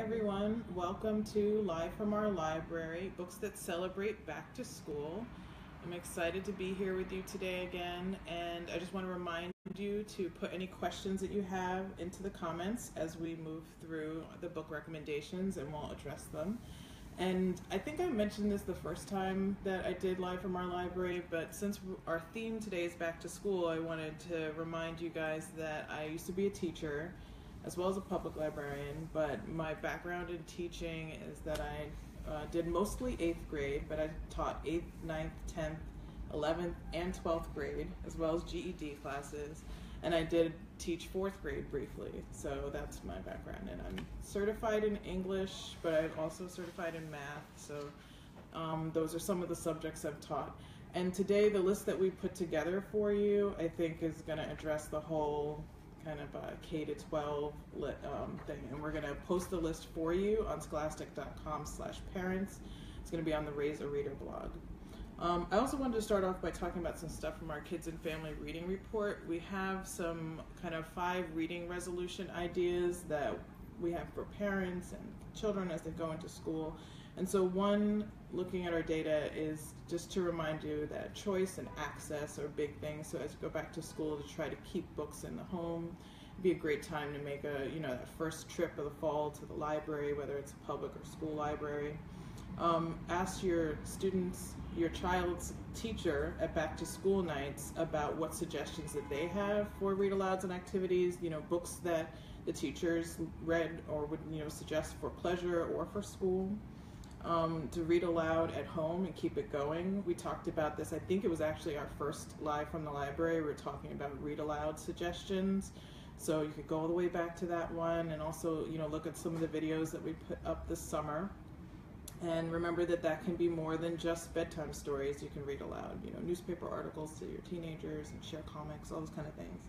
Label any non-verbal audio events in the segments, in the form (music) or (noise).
everyone. Welcome to Live from Our Library, books that celebrate back to school. I'm excited to be here with you today again, and I just want to remind you to put any questions that you have into the comments as we move through the book recommendations and we'll address them. And I think I mentioned this the first time that I did Live from Our Library, but since our theme today is back to school, I wanted to remind you guys that I used to be a teacher as well as a public librarian, but my background in teaching is that I uh, did mostly eighth grade, but I taught eighth, ninth, tenth, eleventh, and twelfth grade, as well as GED classes, and I did teach fourth grade briefly. So that's my background, and I'm certified in English, but I'm also certified in math. So um, those are some of the subjects I've taught. And today, the list that we put together for you, I think, is going to address the whole kind of a K to 12 lit, um, thing. And we're going to post the list for you on scholastic.com slash parents. It's going to be on the Raise a Reader blog. Um, I also wanted to start off by talking about some stuff from our Kids and Family Reading Report. We have some kind of five reading resolution ideas that we have for parents and children as they go into school. And so, one, looking at our data, is just to remind you that choice and access are big things. So, as you go back to school, to try to keep books in the home, It'd be a great time to make a, you know, that first trip of the fall to the library, whether it's a public or school library. Um, ask your students, your child's teacher at back to school nights about what suggestions that they have for read alouds and activities, you know, books that the teachers read or would, you know, suggest for pleasure or for school um, to read aloud at home and keep it going. We talked about this, I think it was actually our first live from the library. We were talking about read aloud suggestions. So you could go all the way back to that one and also, you know, look at some of the videos that we put up this summer. And remember that that can be more than just bedtime stories you can read aloud, you know, newspaper articles to your teenagers and share comics, all those kind of things.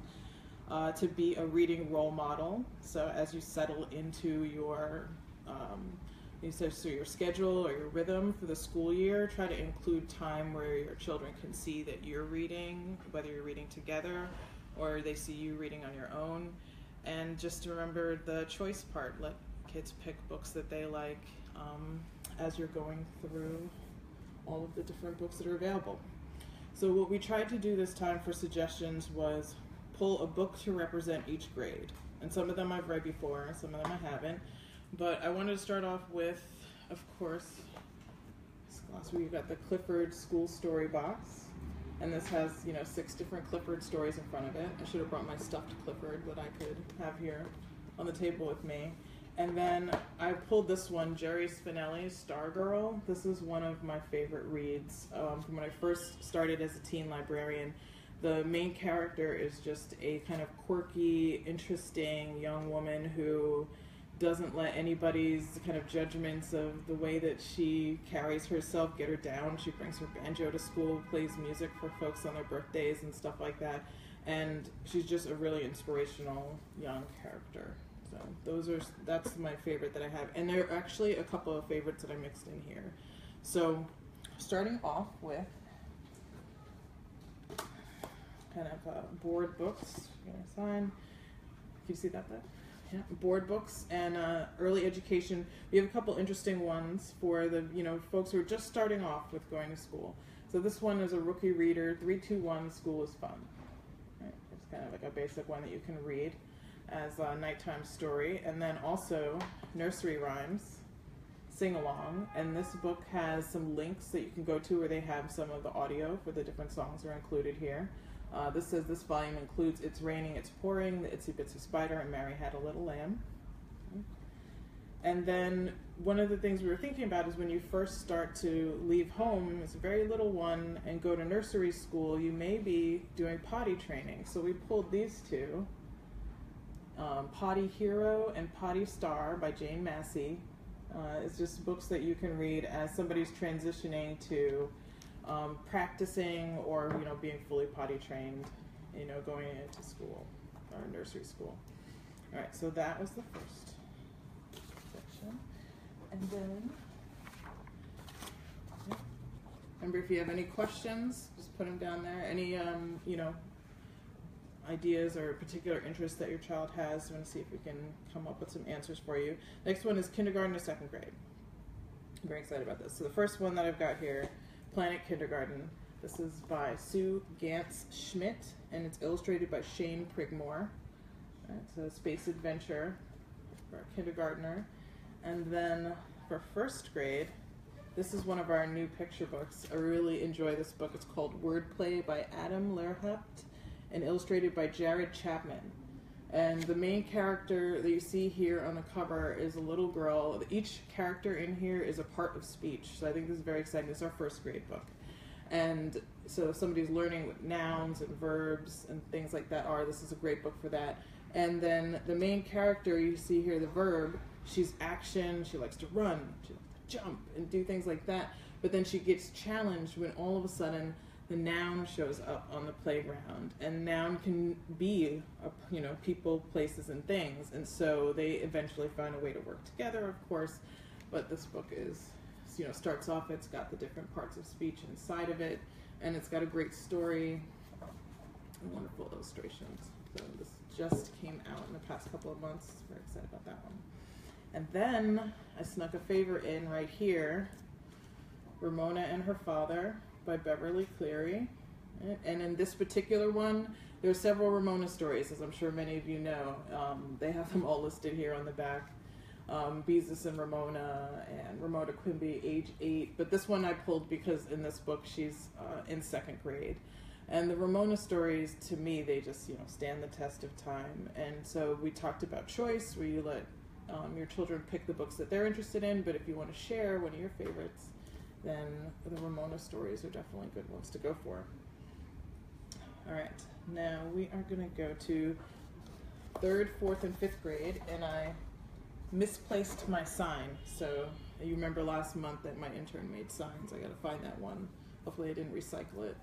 Uh, to be a reading role model. So as you settle into your um, so, so your schedule or your rhythm for the school year, try to include time where your children can see that you're reading, whether you're reading together or they see you reading on your own. And just remember the choice part. Let kids pick books that they like um, as you're going through all of the different books that are available. So, what we tried to do this time for suggestions was pull a book to represent each grade. And some of them I've read before, some of them I haven't. But I wanted to start off with, of course, last week We've got the Clifford School Story box. And this has, you know, six different Clifford stories in front of it. I should have brought my stuffed Clifford that I could have here on the table with me. And then I pulled this one, Jerry Spinelli's Stargirl. This is one of my favorite reads um, from when I first started as a teen librarian. The main character is just a kind of quirky, interesting young woman who doesn't let anybody's kind of judgments of the way that she carries herself get her down. She brings her banjo to school, plays music for folks on their birthdays and stuff like that. And she's just a really inspirational young character. So those are that's my favorite that I have. And there are actually a couple of favorites that I mixed in here. So starting off with kind of uh, board books. Can I sign? Can you see that there? Board books and uh, early education. We have a couple interesting ones for the you know folks who are just starting off with going to school. So this one is a rookie reader. Three two one. School is fun. Right? It's kind of like a basic one that you can read as a nighttime story, and then also nursery rhymes, sing along. And this book has some links that you can go to where they have some of the audio for the different songs are included here. Uh, this says this volume includes It's Raining, It's Pouring, The Itsy Bitsy Spider, and Mary Had a Little Lamb. And then one of the things we were thinking about is when you first start to leave home as a very little one and go to nursery school, you may be doing potty training. So we pulled these two um, Potty Hero and Potty Star by Jane Massey. Uh, it's just books that you can read as somebody's transitioning to um, practicing or you know being fully potty trained, you know, going into school or nursery school. All right, so that was the first section, and then remember if you have any questions, just put them down there. Any um, you know. Ideas or particular interests that your child has. I'm going to see if we can come up with some answers for you. Next one is kindergarten to second grade. I'm very excited about this. So the first one that I've got here, Planet Kindergarten. This is by Sue Ganz-Schmitt, and it's illustrated by Shane Prigmore. It's a space adventure for a kindergartner. And then for first grade, this is one of our new picture books. I really enjoy this book. It's called Wordplay by Adam Lehrhaupt and illustrated by Jared Chapman. And the main character that you see here on the cover is a little girl. Each character in here is a part of speech. So I think this is very exciting. This is our first grade book. And so somebody's learning what nouns and verbs and things like that are, this is a great book for that. And then the main character you see here, the verb, she's action, she likes to run, she likes to jump and do things like that. But then she gets challenged when all of a sudden the noun shows up on the playground and noun can be you know people places and things and so they eventually find a way to work together of course but this book is you know starts off it's got the different parts of speech inside of it and it's got a great story wonderful illustrations. So this just came out in the past couple of months very excited about that one. And then i snuck a favor in right here ramona and her father by Beverly Cleary. And in this particular one, there are several Ramona stories, as I'm sure many of you know. Um, they have them all listed here on the back. Um, Beezus and Ramona and Ramona Quimby, age eight. But this one I pulled because in this book she's uh, in second grade. And the Ramona stories, to me, they just you know stand the test of time. And so we talked about choice, where you let um, your children pick the books that they're interested in. But if you want to share one of your favorites, then the Ramona stories are definitely good ones to go for. All right, now we are going to go to third, fourth, and fifth grade, and I misplaced my sign. So you remember last month that my intern made signs. I got to find that one. Hopefully, I didn't recycle it.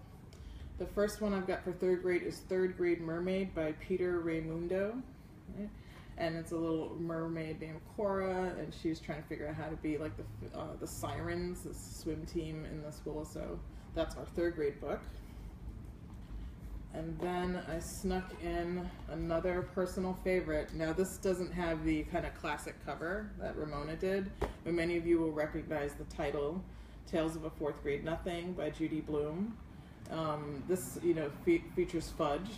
The first one I've got for third grade is Third Grade Mermaid by Peter Raymundo. Right? And it's a little mermaid named Cora, and she's trying to figure out how to be like the uh, the sirens, the swim team in the school. So that's our third grade book. And then I snuck in another personal favorite. Now this doesn't have the kind of classic cover that Ramona did, but many of you will recognize the title, "Tales of a Fourth Grade Nothing" by Judy Blume. Um, this, you know, fe- features Fudge,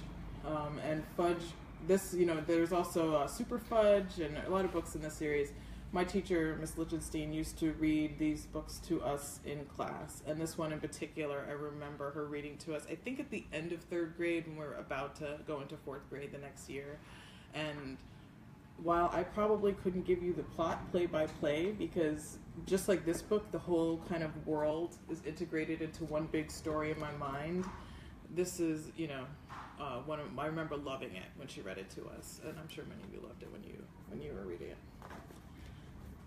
um, and Fudge this, you know, there's also uh, Super Fudge and a lot of books in this series. My teacher, Miss Lichtenstein, used to read these books to us in class, and this one in particular, I remember her reading to us. I think at the end of third grade, when we're about to go into fourth grade the next year, and while I probably couldn't give you the plot play by play because just like this book, the whole kind of world is integrated into one big story in my mind. This is, you know, uh, one of, I remember loving it when she read it to us, and I'm sure many of you loved it when you when you were reading it.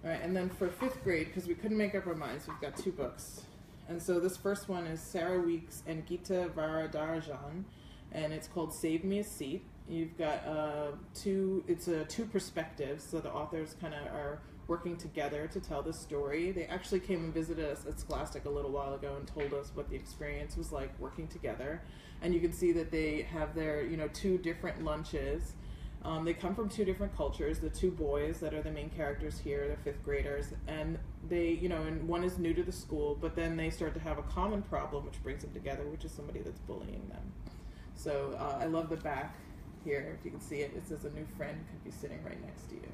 All right, and then for fifth grade, because we couldn't make up our minds, we've got two books, and so this first one is Sarah Weeks and Gita Varadarajan, and it's called "Save Me a Seat." You've got uh, two. It's a two perspectives, so the authors kind of are working together to tell the story. They actually came and visited us at Scholastic a little while ago and told us what the experience was like working together and you can see that they have their you know two different lunches. Um, they come from two different cultures. The two boys that are the main characters here, they're fifth graders, and they, you know, and one is new to the school, but then they start to have a common problem, which brings them together, which is somebody that's bullying them. So uh, I love the back here. If you can see it, it says a new friend could be sitting right next to you.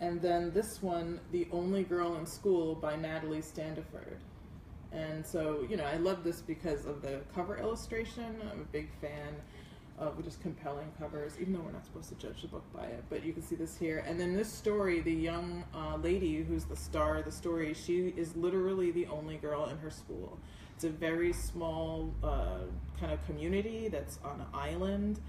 And then this one, The Only Girl in School by Natalie Standiford. And so, you know, I love this because of the cover illustration. I'm a big fan of just compelling covers, even though we're not supposed to judge the book by it. But you can see this here. And then this story, the young uh, lady who's the star of the story, she is literally the only girl in her school. It's a very small uh, kind of community that's on an island.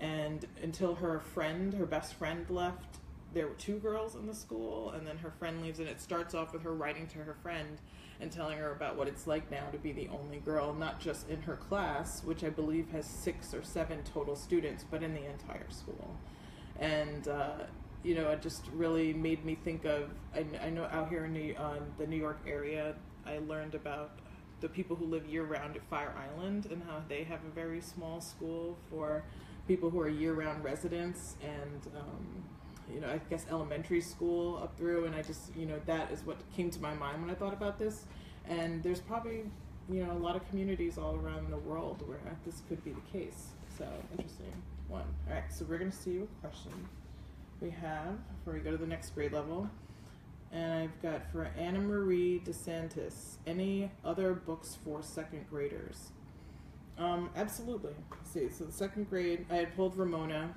And until her friend, her best friend left, there were two girls in the school. And then her friend leaves, and it starts off with her writing to her friend and telling her about what it's like now to be the only girl, not just in her class, which I believe has six or seven total students, but in the entire school. And, uh, you know, it just really made me think of. I, I know out here in New, uh, the New York area, I learned about the people who live year round at Fire Island and how they have a very small school for people who are year round residents and um, you know I guess elementary school up through and I just you know that is what came to my mind when I thought about this. And there's probably you know a lot of communities all around the world where this could be the case. So interesting one. All right so we're going to see what question we have before we go to the next grade level. And I've got for Anna Marie DeSantis, any other books for second graders? Um, absolutely. Let's see, so the second grade, I had pulled Ramona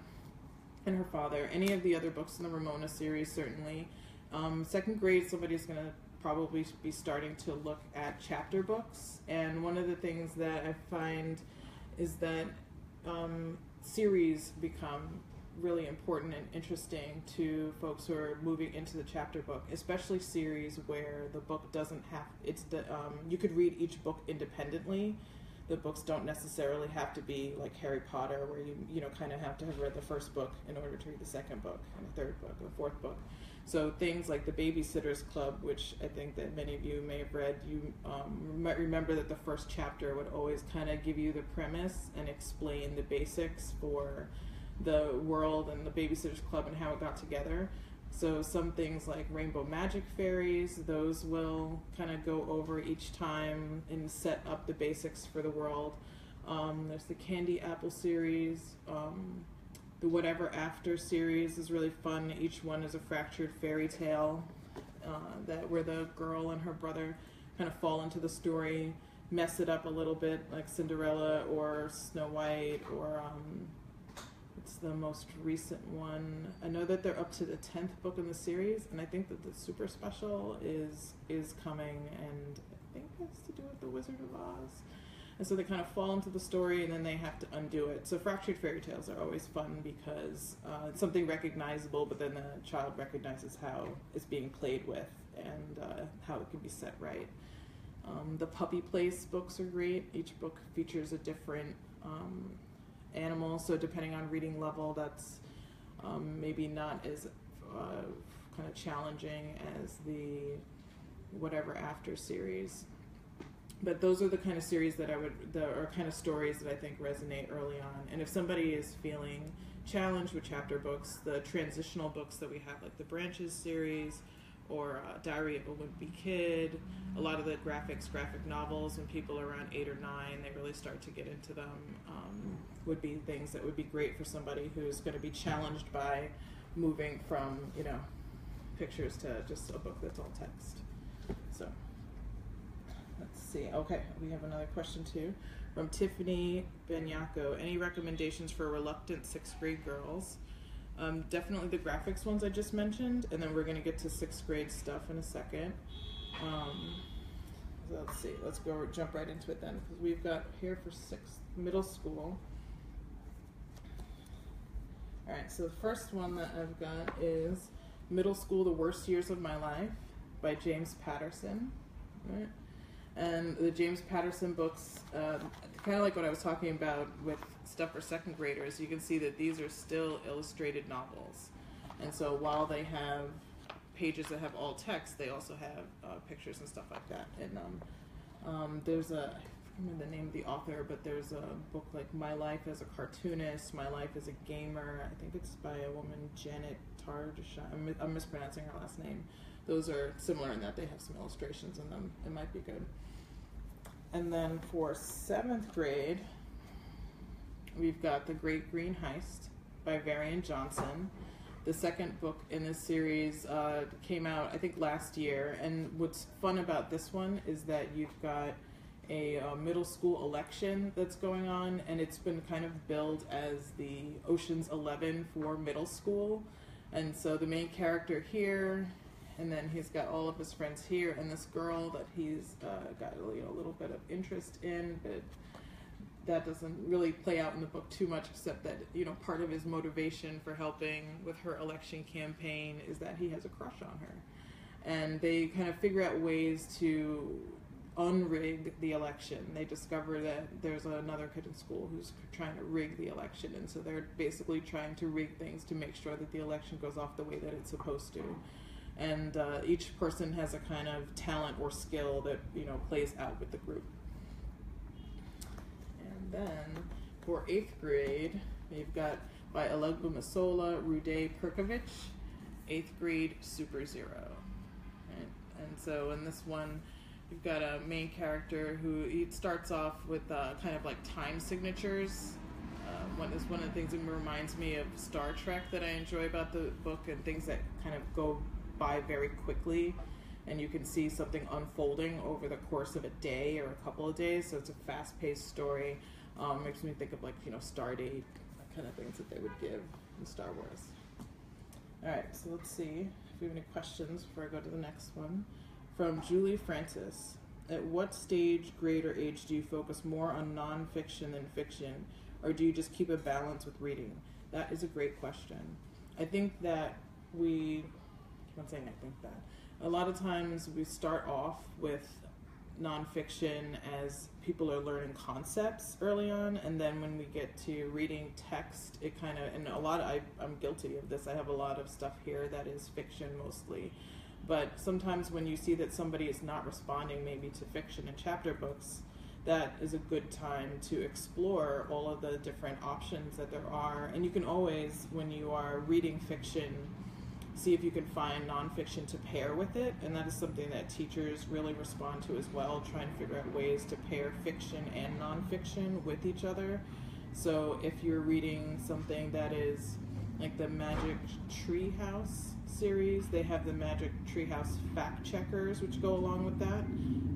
and her father. Any of the other books in the Ramona series, certainly. Um, second grade, somebody's going to probably be starting to look at chapter books. And one of the things that I find is that um, series become really important and interesting to folks who are moving into the chapter book, especially series where the book doesn't have it's the um, you could read each book independently. The books don't necessarily have to be like Harry Potter, where you you know kind of have to have read the first book in order to read the second book and the third book or fourth book. So things like the Babysitters Club, which I think that many of you may have read, you um, might remember that the first chapter would always kind of give you the premise and explain the basics for the world and the Babysitters Club and how it got together. So some things like Rainbow Magic Fairies, those will kind of go over each time and set up the basics for the world. Um, there's the Candy Apple series. Um, the Whatever After series is really fun. Each one is a fractured fairy tale uh, that where the girl and her brother kind of fall into the story, mess it up a little bit, like Cinderella or Snow White or um, the most recent one. I know that they're up to the tenth book in the series, and I think that the super special is is coming, and I think it's to do with the Wizard of Oz. And so they kind of fall into the story, and then they have to undo it. So fractured fairy tales are always fun because uh, it's something recognizable, but then the child recognizes how it's being played with and uh, how it can be set right. Um, the Puppy Place books are great. Each book features a different um, animal. So depending on reading level, that's um, maybe not as uh, kind of challenging as the whatever after series. But those are the kind of series that I would, the or kind of stories that I think resonate early on. And if somebody is feeling challenged with chapter books, the transitional books that we have, like the Branches series or uh, Diary of a Wimpy Kid, a lot of the graphics, graphic novels, when people around eight or nine, they really start to get into them. Um, would be things that would be great for somebody who's going to be challenged by moving from you know pictures to just a book that's all text. So let's see. Okay, we have another question too from Tiffany Benyako. Any recommendations for reluctant sixth grade girls? Um, definitely the graphics ones I just mentioned, and then we're going to get to sixth grade stuff in a second. Um, let's see, let's go jump right into it then, because we've got here for sixth middle school. All right, so the first one that I've got is Middle School: The Worst Years of My Life by James Patterson. Right? And the James Patterson books, uh, kind of like what I was talking about with stuff for second graders, you can see that these are still illustrated novels. And so while they have pages that have all text, they also have uh, pictures and stuff like that. And um, um, there's a, I remember the name of the author, but there's a book like My Life as a Cartoonist, My Life as a Gamer. I think it's by a woman, Janet Tardashein. I'm, I'm mispronouncing her last name. Those are similar in that they have some illustrations in them. It might be good. And then for seventh grade, we've got The Great Green Heist by Varian Johnson. The second book in this series uh, came out, I think, last year. And what's fun about this one is that you've got a uh, middle school election that's going on, and it's been kind of billed as the Ocean's Eleven for middle school. And so the main character here and then he's got all of his friends here and this girl that he's uh, got you know, a little bit of interest in but that doesn't really play out in the book too much except that you know part of his motivation for helping with her election campaign is that he has a crush on her. And they kind of figure out ways to unrig the election. They discover that there's another kid in school who's trying to rig the election and so they're basically trying to rig things to make sure that the election goes off the way that it's supposed to and uh, each person has a kind of talent or skill that you know plays out with the group. And then for eighth grade, we've got by Olugbemisola, Rude Perkovic, eighth grade Super Zero. Right? And so in this one, you've got a main character who he starts off with uh, kind of like time signatures. Uh, one is one of the things that reminds me of Star Trek that I enjoy about the book and things that kind of go by very quickly and you can see something unfolding over the course of a day or a couple of days. So it's a fast-paced story. Um, makes me think of like you know Stardate, that kind of things that they would give in Star Wars. All right, so let's see if we have any questions before I go to the next one. From Julie Francis. At what stage, grade, or age do you focus more on nonfiction than fiction, or do you just keep a balance with reading? That is a great question. I think that we, I'm saying I think that. A lot of times we start off with nonfiction as people are learning concepts early on and then when we get to reading text it kind of and a lot of, I, i'm guilty of this. I have a lot of stuff here that is fiction mostly. But sometimes when you see that somebody is not responding maybe to fiction and chapter books that is a good time to explore all of the different options that there are. And you can always when you are reading fiction see if you can find nonfiction to pair with it, and that is something that teachers really respond to as well, trying to figure out ways to pair fiction and nonfiction with each other. So if you're reading something that is like the Magic Treehouse series, they have the Magic Treehouse fact checkers, which go along with that,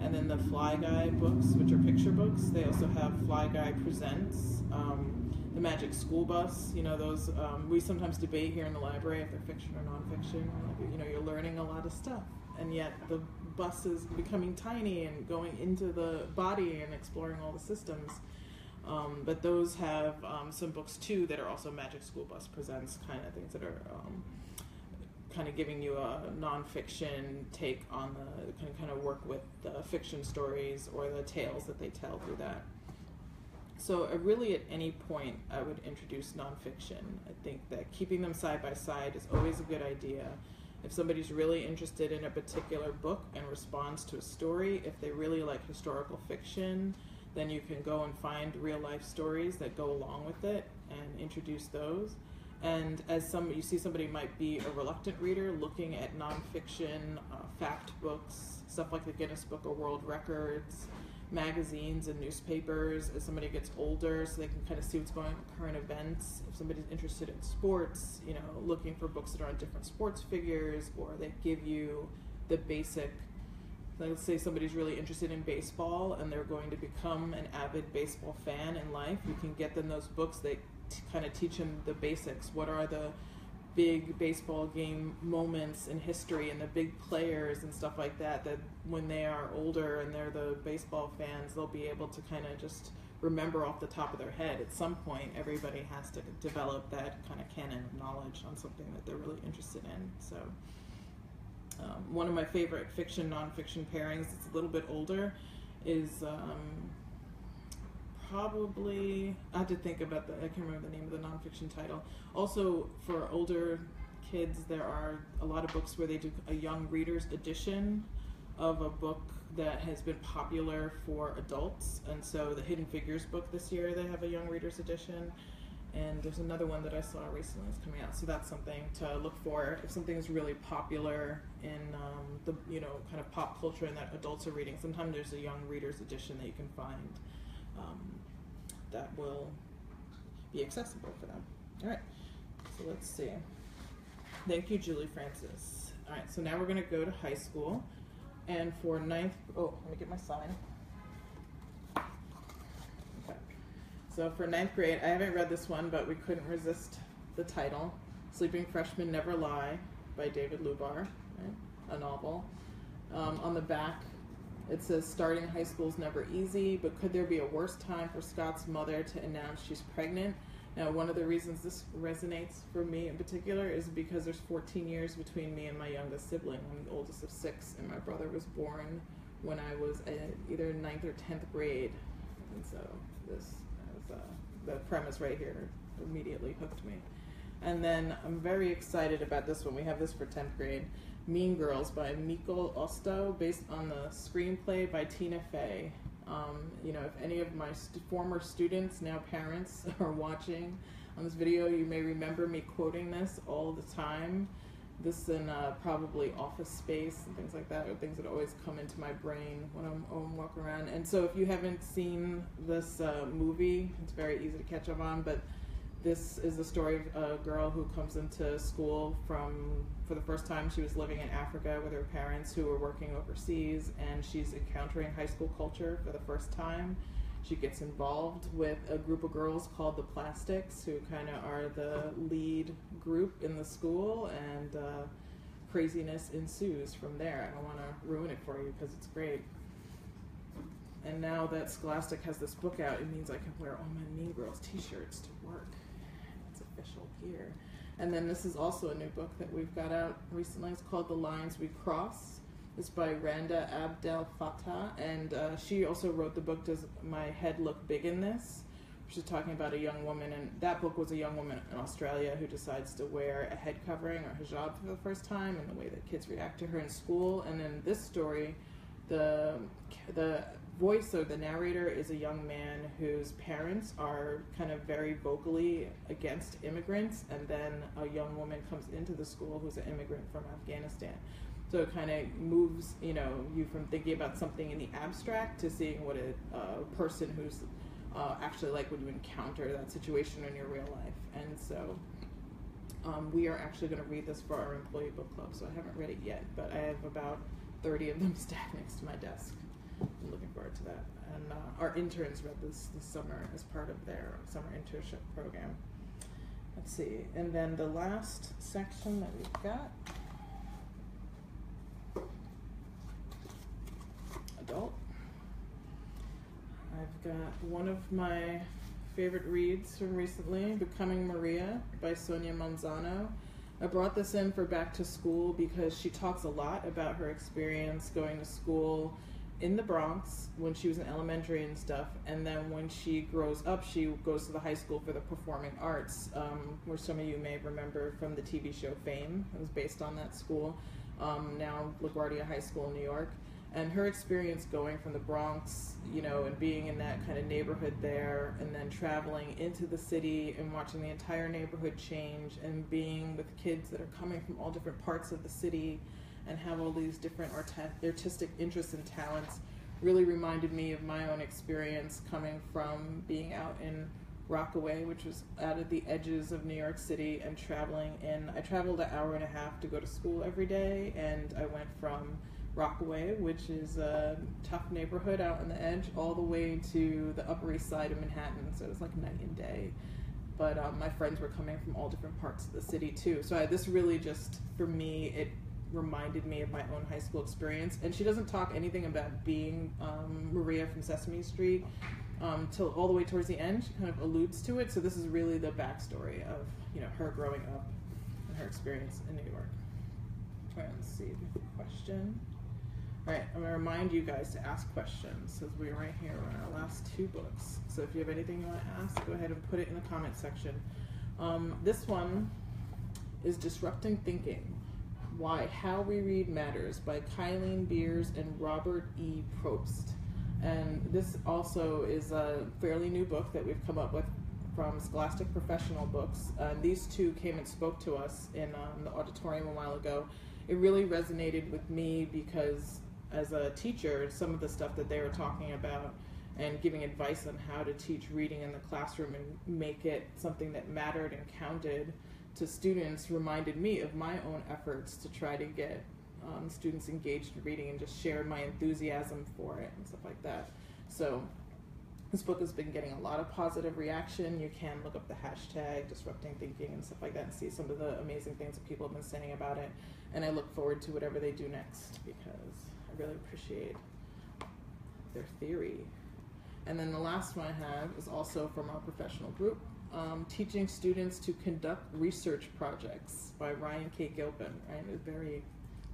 and then the Fly Guy books, which are picture books. They also have Fly Guy Presents. Um, the Magic School Bus. You know, those um, we sometimes debate here in the library if they're fiction or nonfiction. You know, you're learning a lot of stuff, and yet the bus is becoming tiny and going into the body and exploring all the systems. Um, but those have um, some books too that are also Magic School Bus presents kind of things that are um, kind of giving you a nonfiction take on the kind of kind of work with the fiction stories or the tales that they tell through that. So, uh, really, at any point, I would introduce nonfiction. I think that keeping them side by side is always a good idea. If somebody's really interested in a particular book and responds to a story, if they really like historical fiction, then you can go and find real life stories that go along with it and introduce those. And as some you see, somebody might be a reluctant reader looking at nonfiction, uh, fact books, stuff like the Guinness Book of World Records magazines and newspapers as somebody gets older so they can kind of see what's going on current events. If somebody's interested in sports you know looking for books that are on different sports figures or they give you the basic let's say somebody's really interested in baseball and they're going to become an avid baseball fan in life you can get them those books that t- kind of teach them the basics. What are the big baseball game moments in history and the big players and stuff like that that when they are older and they're the baseball fans they'll be able to kind of just remember off the top of their head. At some point everybody has to develop that kind of canon of knowledge on something that they're really interested in so. Um, one of my favorite fiction nonfiction pairings it's a little bit older is um, probably I have to think about the I can't remember the name of the nonfiction title. Also, for older kids, there are a lot of books where they do a young readers edition of a book that has been popular for adults. And so, the Hidden Figures book this year, they have a young readers edition. And there's another one that I saw recently that's coming out. So that's something to look for if something is really popular in um, the you know kind of pop culture and that adults are reading. Sometimes there's a young readers edition that you can find. Um, that will be accessible for them. All right, so let's see. Thank you, Julie Francis. All right, so now we're going to go to high school. And for ninth, oh, let me get my sign. Okay. So for ninth grade, I haven't read this one, but we couldn't resist the title Sleeping Freshmen Never Lie by David Lubar, right? a novel. Um, on the back, it says starting high school is never easy, but could there be a worse time for Scott's mother to announce she's pregnant? Now, one of the reasons this resonates for me in particular is because there's 14 years between me and my youngest sibling. I'm the oldest of six, and my brother was born when I was either ninth or 10th grade. And so this is uh, the premise right here immediately hooked me. And then I'm very excited about this one. We have this for 10th grade. Mean Girls by Micol Ostow, based on the screenplay by Tina Fey. Um, you know, if any of my st- former students, now parents, (laughs) are watching on this video, you may remember me quoting this all the time. This in uh, probably office space and things like that are things that always come into my brain when I'm, I'm walking around. And so, if you haven't seen this uh, movie, it's very easy to catch up on, but this is the story of a girl who comes into school from for the first time she was living in africa with her parents who were working overseas and she's encountering high school culture for the first time. She gets involved with a group of girls called the plastics who kind of are the lead group in the school and uh, craziness ensues from there. I don't want to ruin it for you because it's great. And now that Scholastic has this book out, it means I can wear all my Mean Girls t-shirts to work official gear. And then this is also a new book that we've got out recently. It's called The Lines We Cross. It's by Randa Abdel Fattah, and uh, she also wrote the book Does My Head Look Big in This? She's talking about a young woman, and that book was a young woman in Australia who decides to wear a head covering or hijab for the first time, and the way that kids react to her in school. And then this story, the the voice or the narrator is a young man whose parents are kind of very vocally against immigrants, and then a young woman comes into the school who's an immigrant from Afghanistan. So it kind of moves, you know, you from thinking about something in the abstract to seeing what a person who's uh, actually like when you encounter that situation in your real life. And so um, we are actually going to read this for our employee book club. So I haven't read it yet, but I have about 30 of them (laughs) stacked next to my desk. Looking forward to that. And uh, our interns read this this summer as part of their summer internship program. Let's see. And then the last section that we've got adult. I've got one of my favorite reads from recently, Becoming Maria by Sonia Manzano. I brought this in for back to school because she talks a lot about her experience going to school in the Bronx when she was in elementary and stuff, and then when she grows up, she goes to the high school for the performing arts, um, where some of you may remember from the TV show Fame. It was based on that school. Um, now LaGuardia High School in New York, and her experience going from the Bronx, you know, and being in that kind of neighborhood there, and then traveling into the city and watching the entire neighborhood change, and being with kids that are coming from all different parts of the city and have all these different artistic interests and talents really reminded me of my own experience coming from being out in Rockaway, which was out at the edges of New York City, and traveling in. I traveled an hour and a half to go to school every day, and I went from Rockaway, which is a tough neighborhood out on the edge, all the way to the Upper East Side of Manhattan. So it was like night and day. But um, my friends were coming from all different parts of the city too. So I, this really just, for me, it reminded me of my own high school experience. And she doesn't talk anything about being um, Maria from Sesame Street um, till all the way towards the end. She kind of alludes to it. So this is really the backstory of you know her growing up and her experience in New York. Try and see a question. All right, I'm to remind you guys to ask questions as we're right here on our last two books. So if you have anything you want to ask, go ahead and put it in the comment section. Um, this one is Disrupting Thinking why How We Read Matters by Kylene Beers and Robert E. Probst. And this also is a fairly new book that we've come up with from Scholastic Professional Books. And these two came and spoke to us in um, the auditorium a while ago. It really resonated with me because, as a teacher, some of the stuff that they were talking about and giving advice on how to teach reading in the classroom and make it something that mattered and counted to students reminded me of my own efforts to try to get um, students engaged in reading and just share my enthusiasm for it and stuff like that. So this book has been getting a lot of positive reaction. You can look up the hashtag disrupting thinking and stuff like that and see some of the amazing things that people have been saying about it. And I look forward to whatever they do next because I really appreciate their theory. And then the last one I have is also from our professional group um, teaching students to conduct research projects by Ryan K. Gilpin. Right, it was very,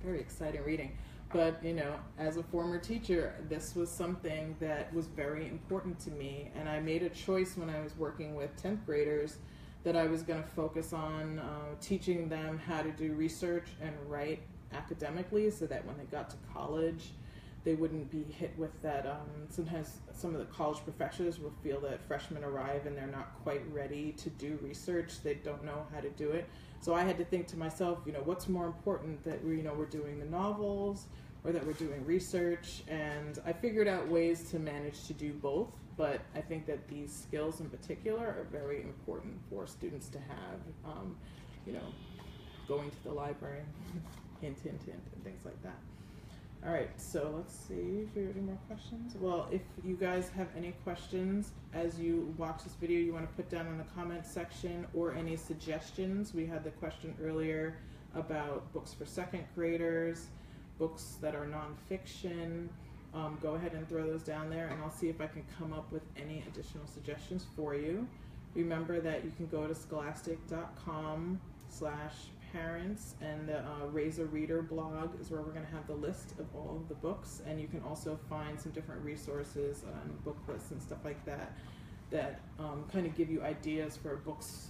very exciting reading. But you know, as a former teacher, this was something that was very important to me, and I made a choice when I was working with tenth graders that I was going to focus on uh, teaching them how to do research and write academically, so that when they got to college they wouldn't be hit with that. Um, sometimes some of the college professors will feel that freshmen arrive and they're not quite ready to do research. They don't know how to do it. So I had to think to myself, you know, what's more important that we, you know, we're doing the novels or that we're doing research, and I figured out ways to manage to do both. But I think that these skills in particular are very important for students to have. Um, you know, going to the library, hint, hint, hint, and things like that. All right, so let's see if we have any more questions. Well, if you guys have any questions as you watch this video, you want to put down in the comments section or any suggestions. We had the question earlier about books for second graders, books that are nonfiction. Um, go ahead and throw those down there, and I'll see if I can come up with any additional suggestions for you. Remember that you can go to scholastic.com slash parents and the uh, Raise a Reader blog is where we're going to have the list of all of the books. And you can also find some different resources and book lists and stuff like that that um, kind of give you ideas for books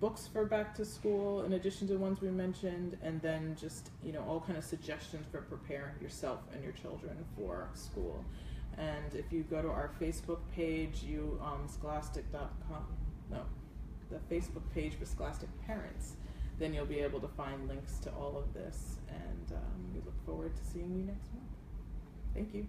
books for back to school in addition to ones we mentioned. And then just you know all kind of suggestions for preparing yourself and your children for school. And if you go to our facebook page you um, scholastic.com no the facebook page for scholastic parents then you'll be able to find links to all of this. And um, we look forward to seeing you next month. Thank you.